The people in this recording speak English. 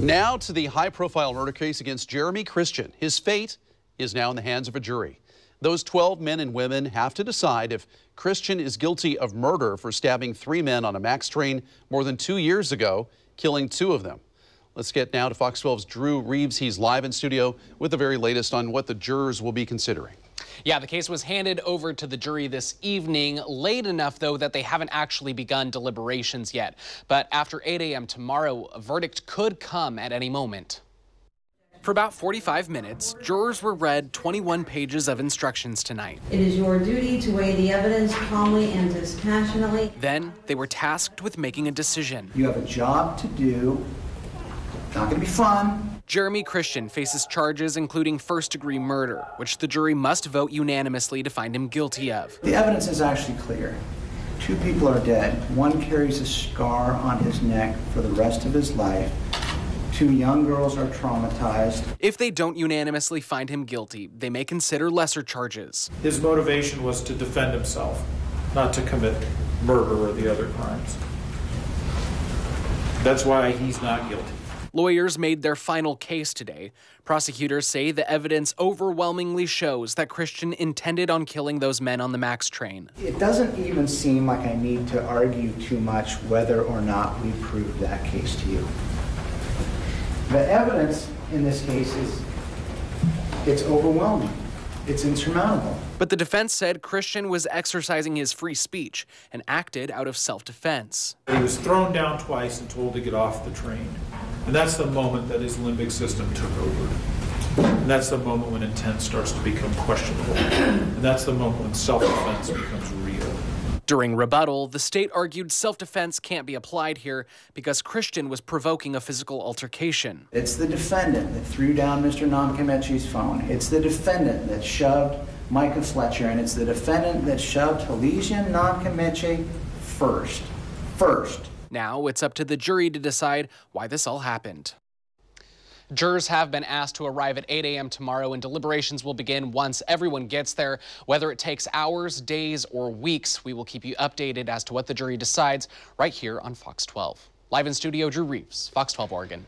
Now to the high profile murder case against Jeremy Christian. His fate is now in the hands of a jury. Those 12 men and women have to decide if Christian is guilty of murder for stabbing three men on a MAX train more than two years ago, killing two of them. Let's get now to Fox 12's Drew Reeves. He's live in studio with the very latest on what the jurors will be considering. Yeah, the case was handed over to the jury this evening, late enough, though, that they haven't actually begun deliberations yet. But after 8 a.m. tomorrow, a verdict could come at any moment. For about 45 minutes, jurors were read 21 pages of instructions tonight. It is your duty to weigh the evidence calmly and dispassionately. Then they were tasked with making a decision. You have a job to do. Not going to be fun. Jeremy Christian faces charges including first degree murder, which the jury must vote unanimously to find him guilty of. The evidence is actually clear. Two people are dead. One carries a scar on his neck for the rest of his life. Two young girls are traumatized. If they don't unanimously find him guilty, they may consider lesser charges. His motivation was to defend himself, not to commit murder or the other crimes. That's why he's not guilty. Lawyers made their final case today. Prosecutors say the evidence overwhelmingly shows that Christian intended on killing those men on the MAX train. It doesn't even seem like I need to argue too much whether or not we prove that case to you. The evidence in this case is it's overwhelming. It's insurmountable. But the defense said Christian was exercising his free speech and acted out of self-defense. He was thrown down twice and told to get off the train. And that's the moment that his limbic system took over. And that's the moment when intent starts to become questionable. And that's the moment when self-defense becomes real. During rebuttal, the state argued self defense can't be applied here because Christian was provoking a physical altercation. It's the defendant that threw down Mr. Namkai-Meche's phone. It's the defendant that shoved Micah Fletcher, and it's the defendant that shoved Taliesin Namkai-Meche first. First. Now it's up to the jury to decide why this all happened. Jurors have been asked to arrive at 8 a.m. tomorrow, and deliberations will begin once everyone gets there. Whether it takes hours, days, or weeks, we will keep you updated as to what the jury decides right here on Fox 12. Live in studio, Drew Reeves, Fox 12 Oregon.